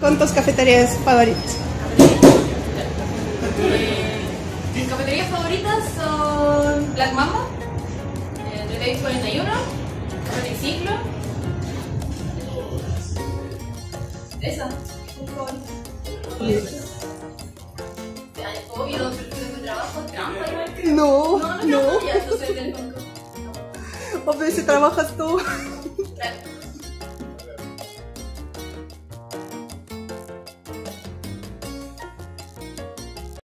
con tus cafeterías favoritas. Mis cafeterías favoritas son Black Mamba, eh, The Days 41, Reticiclo. Esa, es mi favorita. Obvio, de trabajo, trampa igual. No, No, no, no. no, entonces del banco. Obvio si trabajas tú.